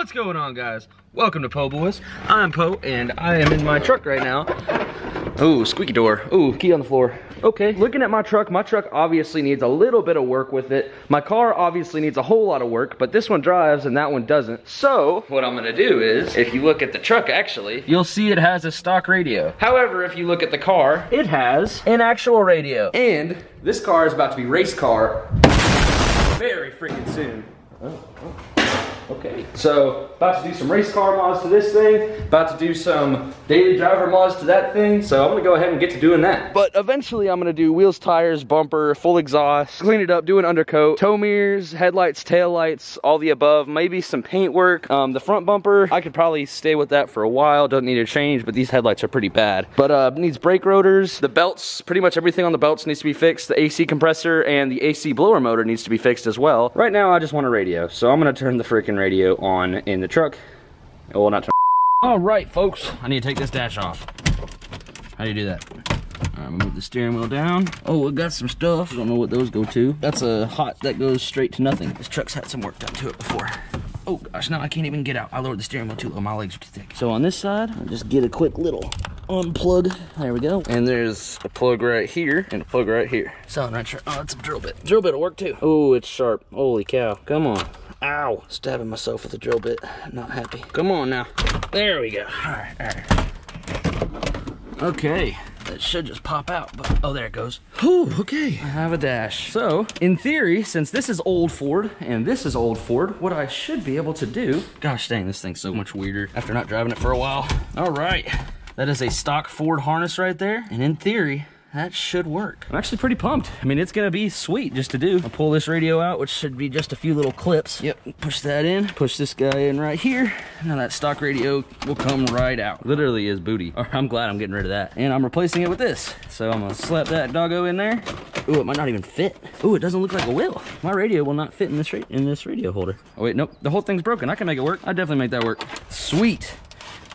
What's going on, guys? Welcome to Poe Boys. I'm Poe, and I am in my truck right now. Oh, squeaky door. Oh, key on the floor. Okay, looking at my truck, my truck obviously needs a little bit of work with it. My car obviously needs a whole lot of work, but this one drives and that one doesn't. So, what I'm gonna do is, if you look at the truck actually, you'll see it has a stock radio. However, if you look at the car, it has an actual radio. And this car is about to be race car very freaking soon. Oh, oh. Okay. So, about to do some race car mods to this thing, about to do some daily driver mods to that thing, so I'm gonna go ahead and get to doing that. But eventually I'm gonna do wheels, tires, bumper, full exhaust, clean it up, do an undercoat, tow mirrors, headlights, tail lights, all the above, maybe some paint work. Um, the front bumper, I could probably stay with that for a while, doesn't need a change, but these headlights are pretty bad. But uh, needs brake rotors, the belts, pretty much everything on the belts needs to be fixed, the AC compressor and the AC blower motor needs to be fixed as well. Right now I just want a radio, so I'm gonna turn the freaking radio on in the truck. Well, not. All right, folks, I need to take this dash off. How do you do that? All right, move the steering wheel down. Oh, it got some stuff. I don't know what those go to. That's a hot that goes straight to nothing. This truck's had some work done to it before. Oh gosh, now I can't even get out. I lowered the steering wheel too low. My legs are too thick. So on this side, I'll just get a quick little unplug. There we go. And there's a plug right here and a plug right here. Solid right sure. Oh, it's a drill bit. Drill bit will work too. Oh, it's sharp. Holy cow. Come on. Ow. Stabbing myself with a drill bit. Not happy. Come on now. There we go. All right, all right. Okay. That should just pop out, but oh, there it goes. Whew, okay. I have a dash. So, in theory, since this is old Ford and this is old Ford, what I should be able to do, gosh dang, this thing's so much weirder after not driving it for a while. All right. That is a stock Ford harness right there. And in theory, that should work. I'm actually pretty pumped. I mean, it's gonna be sweet just to do. I'll pull this radio out, which should be just a few little clips. Yep, push that in, push this guy in right here. Now that stock radio will come right out. Literally is booty. Or I'm glad I'm getting rid of that. And I'm replacing it with this. So I'm gonna slap that doggo in there. Ooh, it might not even fit. Ooh, it doesn't look like it will. My radio will not fit in this, in this radio holder. Oh wait, nope, the whole thing's broken. I can make it work. I definitely make that work. Sweet.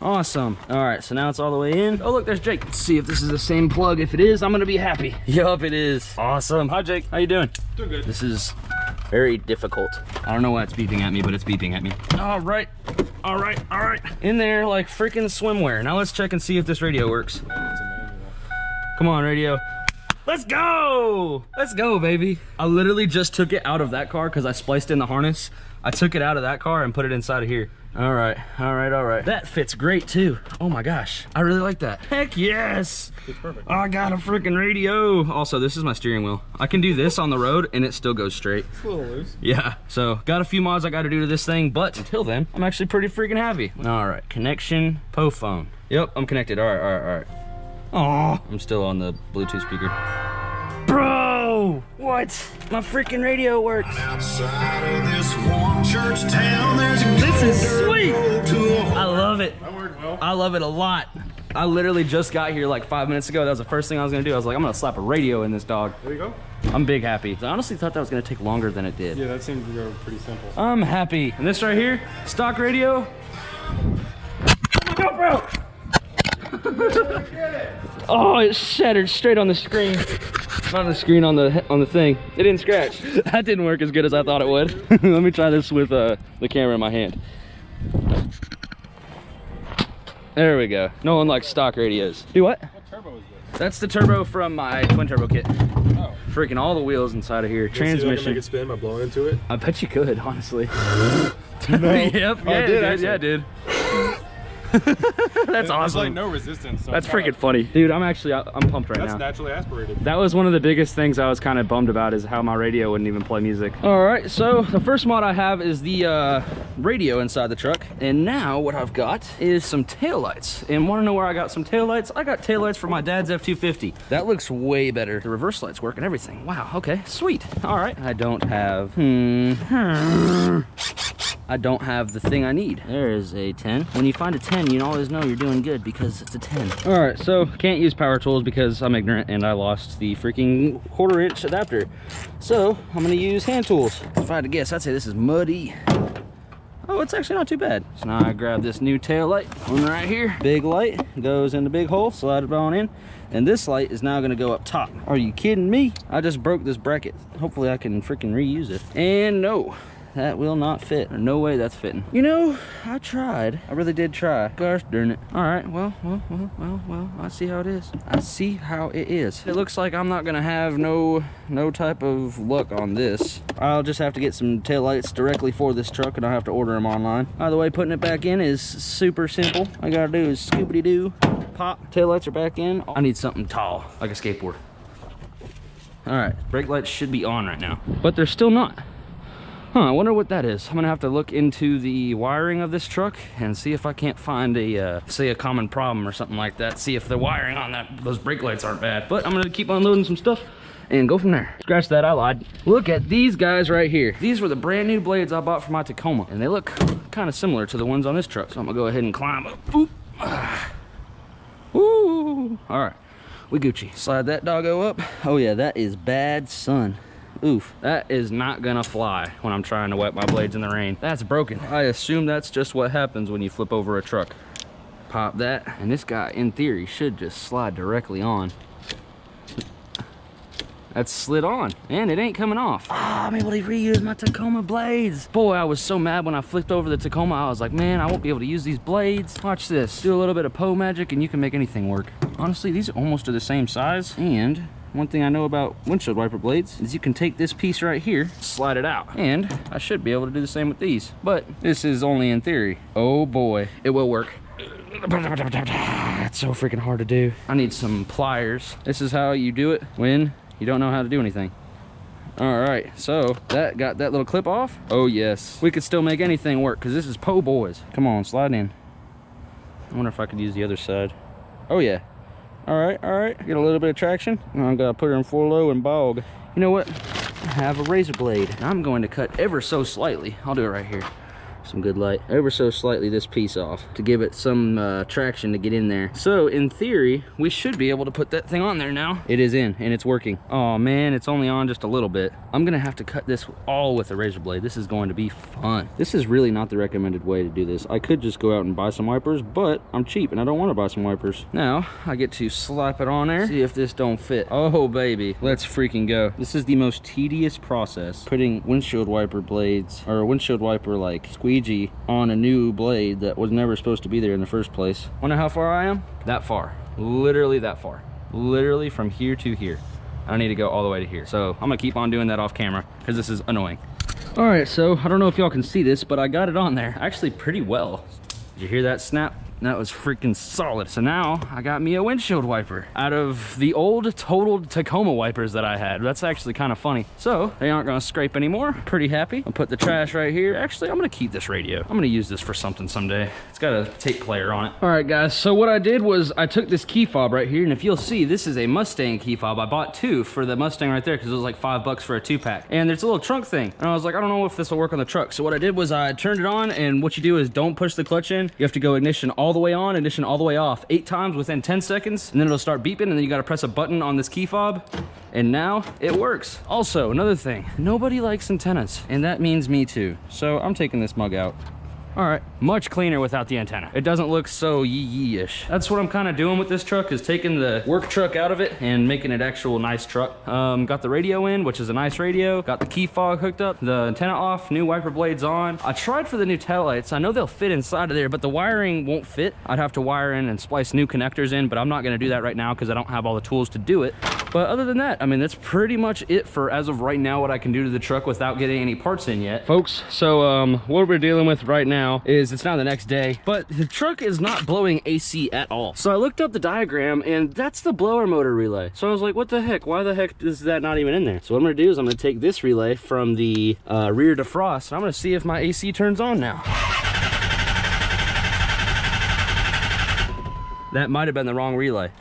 Awesome. All right, so now it's all the way in. Oh, look, there's Jake. Let's see if this is the same plug. If it is, I'm gonna be happy. Yup, it is. Awesome. Hi, Jake. How you doing? Doing good. This is very difficult. I don't know why it's beeping at me, but it's beeping at me. All right, all right, all right. In there like freaking swimwear. Now let's check and see if this radio works. Come on, radio. Let's go! Let's go, baby. I literally just took it out of that car because I spliced in the harness. I took it out of that car and put it inside of here. All right, all right, all right. That fits great too. Oh my gosh, I really like that. Heck yes. It's perfect. I got a freaking radio. Also, this is my steering wheel. I can do this on the road and it still goes straight. It's a little loose. Yeah, so got a few mods I gotta do to this thing, but until then, I'm actually pretty freaking happy. All right, connection, Poe phone. Yep, I'm connected. All right, all right, all right. Oh, I'm still on the Bluetooth speaker. Bro, what? My freaking radio works. Outside of this church town, there's a This is sweet. I love it. That worked well. I love it a lot. I literally just got here like five minutes ago. That was the first thing I was gonna do. I was like, I'm gonna slap a radio in this dog. There you go. I'm big happy. I honestly thought that was gonna take longer than it did. Yeah, that seemed to go pretty simple. I'm happy. And this right here, stock radio. GoPro. oh, it shattered straight on the screen. Not on the screen, on the on the thing. It didn't scratch. That didn't work as good as I thought it would. Let me try this with uh, the camera in my hand. There we go. No one likes stock radios. Do what? What turbo is this? That's the turbo from my twin turbo kit. Oh. Freaking all the wheels inside of here. You see if I can Transmission. make it spin by blowing into it. I bet you could, honestly. No. yep, yeah, I did, did, yeah, it did. That's There's awesome. like no resistance. So That's it's kinda- freaking funny. Dude, I'm actually, I'm pumped right That's now. That's naturally aspirated. That was one of the biggest things I was kind of bummed about is how my radio wouldn't even play music. All right, so the first mod I have is the uh, radio inside the truck. And now what I've got is some taillights. And wanna know where I got some taillights? I got taillights for my dad's F-250. That looks way better. The reverse lights work and everything. Wow, okay, sweet. All right, I don't have, hmm, I don't have the thing I need. There is a 10. When you find a 10, you always know you're doing good because it's a 10. All right, so can't use power tools because I'm ignorant and I lost the freaking quarter inch adapter. So I'm gonna use hand tools. If I had to guess, I'd say this is muddy. Oh, it's actually not too bad. So now I grab this new tail light, one right here. Big light goes in the big hole, slide it on in. And this light is now gonna go up top. Are you kidding me? I just broke this bracket. Hopefully I can freaking reuse it. And no, that will not fit. No way that's fitting. You know, I tried. I really did try. Gosh darn it. All right, well, well, well, well, well, I see how it is. I see how it is. It looks like I'm not gonna have no, no type of luck on this. I'll just have to get some taillights directly for this truck and I'll have to order them online. By the way, putting it back in is super simple. All I gotta do is scoopity-doo, pop, taillights are back in. I need something tall, like a skateboard. All right, brake lights should be on right now, but they're still not. Huh, I wonder what that is. I'm gonna have to look into the wiring of this truck and see if I can't find a, uh, say a common problem or something like that. See if the wiring on that, those brake lights aren't bad. But I'm gonna keep unloading some stuff and go from there. Scratch that, I lied. Look at these guys right here. These were the brand new blades I bought for my Tacoma and they look kind of similar to the ones on this truck. So I'm gonna go ahead and climb up. Woo! All right, we Gucci. Slide that doggo up. Oh yeah, that is bad, son. Oof, that is not gonna fly when I'm trying to wet my blades in the rain. That's broken. I assume that's just what happens when you flip over a truck. Pop that, and this guy, in theory, should just slide directly on. That's slid on, and it ain't coming off. Oh, I'm able to reuse my Tacoma blades. Boy, I was so mad when I flipped over the Tacoma. I was like, man, I won't be able to use these blades. Watch this. Do a little bit of Poe magic, and you can make anything work. Honestly, these are almost are the same size, and one thing I know about windshield wiper blades is you can take this piece right here, slide it out. And I should be able to do the same with these. But this is only in theory. Oh boy, it will work. It's so freaking hard to do. I need some pliers. This is how you do it when you don't know how to do anything. All right, so that got that little clip off. Oh yes, we could still make anything work because this is Poe Boys. Come on, slide in. I wonder if I could use the other side. Oh yeah, all right, all right. Get a little bit of traction. I'm gonna put her in full low and bog. You know what? I have a razor blade. I'm going to cut ever so slightly. I'll do it right here. Some good light. Ever so slightly this piece off to give it some uh, traction to get in there. So in theory, we should be able to put that thing on there now. It is in and it's working. Oh man, it's only on just a little bit. I'm gonna have to cut this all with a razor blade. This is going to be fun. This is really not the recommended way to do this. I could just go out and buy some wipers, but I'm cheap and I don't want to buy some wipers. Now, I get to slap it on there, see if this don't fit. Oh baby, let's freaking go. This is the most tedious process, putting windshield wiper blades, or windshield wiper like squeegee on a new blade that was never supposed to be there in the first place. Wonder how far I am? That far, literally that far. Literally from here to here. I don't need to go all the way to here. So I'm gonna keep on doing that off camera because this is annoying. All right, so I don't know if y'all can see this, but I got it on there actually pretty well. Did you hear that snap? That was freaking solid. So now I got me a windshield wiper out of the old totaled Tacoma wipers that I had. That's actually kind of funny. So they aren't gonna scrape anymore. Pretty happy. I'll put the trash right here. Actually, I'm gonna keep this radio. I'm gonna use this for something someday. It's got a tape player on it. All right, guys. So what I did was I took this key fob right here, and if you'll see, this is a Mustang key fob. I bought two for the Mustang right there because it was like five bucks for a two pack. And there's a little trunk thing. And I was like, I don't know if this will work on the truck. So what I did was I turned it on, and what you do is don't push the clutch in. You have to go ignition all the way on, ignition all the way off, eight times within 10 seconds, and then it'll start beeping, and then you gotta press a button on this key fob, and now it works. Also, another thing, nobody likes antennas, and that means me too. So I'm taking this mug out. All right, much cleaner without the antenna. It doesn't look so yee-yee-ish. That's what I'm kind of doing with this truck is taking the work truck out of it and making it actual nice truck. Um, got the radio in, which is a nice radio. Got the key fob hooked up, the antenna off, new wiper blades on. I tried for the new taillights. I know they'll fit inside of there, but the wiring won't fit. I'd have to wire in and splice new connectors in, but I'm not gonna do that right now because I don't have all the tools to do it. But other than that, I mean, that's pretty much it for as of right now what I can do to the truck without getting any parts in yet. Folks, so um, what we're dealing with right now is it's now the next day, but the truck is not blowing AC at all. So I looked up the diagram and that's the blower motor relay. So I was like, what the heck? Why the heck is that not even in there? So what I'm gonna do is I'm gonna take this relay from the uh, rear defrost and I'm gonna see if my AC turns on now. That might have been the wrong relay.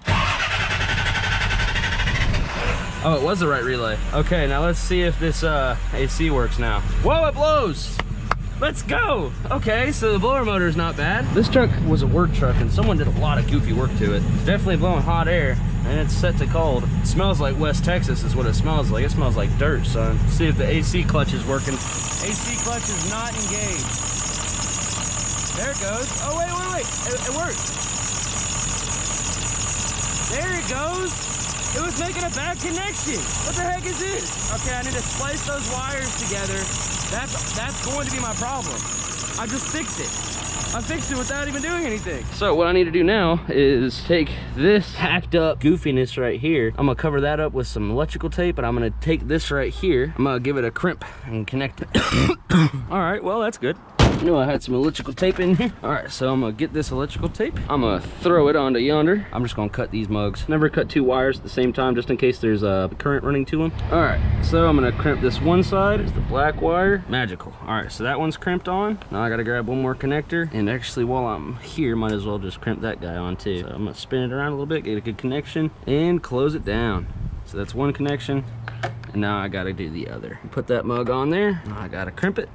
Oh, it was the right relay. Okay, now let's see if this uh, AC works now. Whoa, it blows! Let's go! Okay, so the blower motor is not bad. This truck was a work truck and someone did a lot of goofy work to it. It's definitely blowing hot air and it's set to cold. It smells like West Texas is what it smells like. It smells like dirt, son. Let's see if the AC clutch is working. AC clutch is not engaged. There it goes. Oh, wait, wait, wait. It, it worked. There it goes. It was making a bad connection. What the heck is this? Okay, I need to splice those wires together. That's that's going to be my problem. I just fixed it. I fixed it without even doing anything. So what I need to do now is take this hacked up goofiness right here. I'm gonna cover that up with some electrical tape and I'm gonna take this right here. I'm gonna give it a crimp and connect it. All right, well, that's good. Knew I had some electrical tape in here. All right, so I'm gonna get this electrical tape. I'm gonna throw it onto yonder. I'm just gonna cut these mugs. Never cut two wires at the same time just in case there's a current running to them. All right, so I'm gonna crimp this one side. There's the black wire. Magical. All right, so that one's crimped on. Now I gotta grab one more connector. And actually while I'm here, might as well just crimp that guy on too. So I'm gonna spin it around a little bit, get a good connection and close it down. So that's one connection. And now I gotta do the other. Put that mug on there. I gotta crimp it.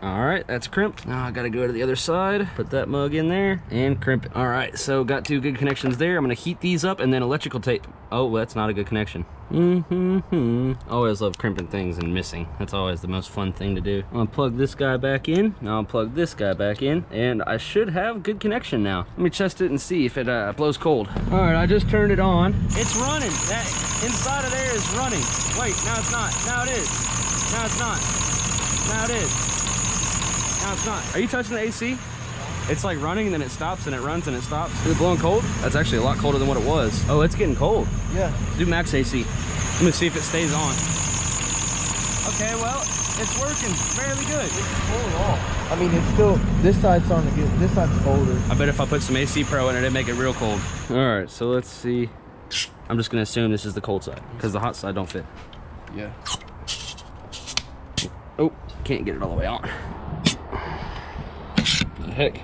All right, that's crimped. Now I gotta go to the other side, put that mug in there, and crimp it. All right, so got two good connections there. I'm gonna heat these up and then electrical tape. Oh, that's not a good connection. Mm-hmm. Always love crimping things and missing. That's always the most fun thing to do. I'm gonna plug this guy back in. Now I'll plug this guy back in, and I should have good connection now. Let me test it and see if it uh, blows cold. All right, I just turned it on. It's running. That inside of there is running. Wait, now it's not. Now it is. Now it's not. Now it is. No, it's not. Are you touching the AC? It's like running and then it stops and it runs and it stops. Is it blowing cold? That's actually a lot colder than what it was. Oh, it's getting cold. Yeah. Do max AC. Let me see if it stays on. Okay, well, it's working fairly good. It's cold off. I mean, it's still, this side's starting to get, this side's colder. I bet if I put some AC Pro in it, it'd make it real cold. All right, so let's see. I'm just gonna assume this is the cold side because the hot side don't fit. Yeah. Oh, can't get it all the way on. The heck?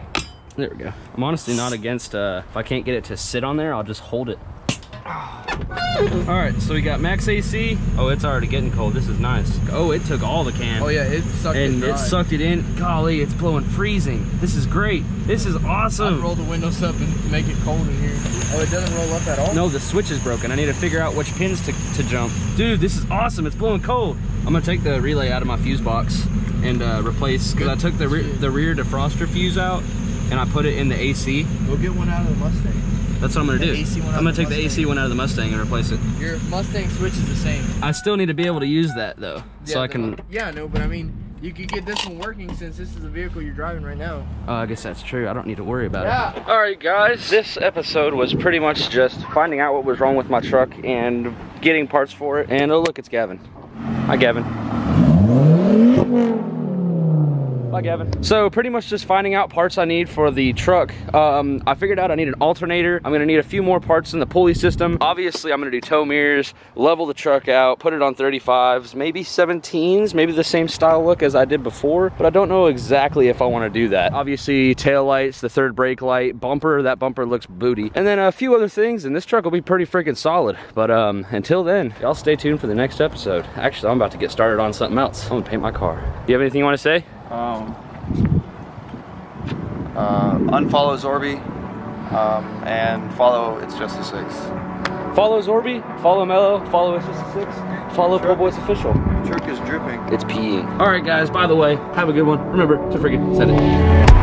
There we go. I'm honestly not against, uh, if I can't get it to sit on there, I'll just hold it. All right, so we got max AC. Oh, it's already getting cold. This is nice. Oh, it took all the can. Oh yeah, it sucked And it it sucked it in. Golly, it's blowing freezing. This is great. This is I'd awesome. roll the windows up and make it cold in here. Oh, it doesn't roll up at all? No, the switch is broken. I need to figure out which pins to, to jump. Dude, this is awesome. It's blowing cold. I'm gonna take the relay out of my fuse box and uh, replace, because I took the, re the rear defroster fuse out and I put it in the AC. Go get one out of the Mustang. That's what I'm gonna The do. AC one I'm gonna of the take the AC Mustang. one out of the Mustang and replace it. Your Mustang switch is the same. I still need to be able to use that though. so I can, Yeah, no, but I mean, you could get this one working since this is the vehicle you're driving right now. oh, I guess that's true. I don't need to worry about it. Yeah. it. All right, guys, this episode was pretty much just finding out what was wrong with my truck and getting parts for it. And oh, look, it's Gavin. Hi, Gavin. Bye, Gavin. So pretty much just finding out parts I need for the truck. Um, I figured out I need an alternator. I'm gonna need a few more parts in the pulley system. Obviously, I'm gonna do tow mirrors, level the truck out, put it on 35s, maybe 17s, maybe the same style look as I did before, but I don't know exactly if I wanna do that. Obviously, tail lights, the third brake light, bumper, that bumper looks booty. And then a few other things, and this truck will be pretty freaking solid. But um, until then, y'all stay tuned for the next episode. Actually, I'm about to get started on something else. I'm gonna paint my car. Do you have anything you wanna say? Um, uh, unfollow Zorby um, and follow It's Just a Six. Follow Zorby, follow Mello, follow It's Just a Six, follow Poe Boys Official. Truck is dripping. It's peeing. All right, guys, by the way, have a good one. Remember to freaking send it.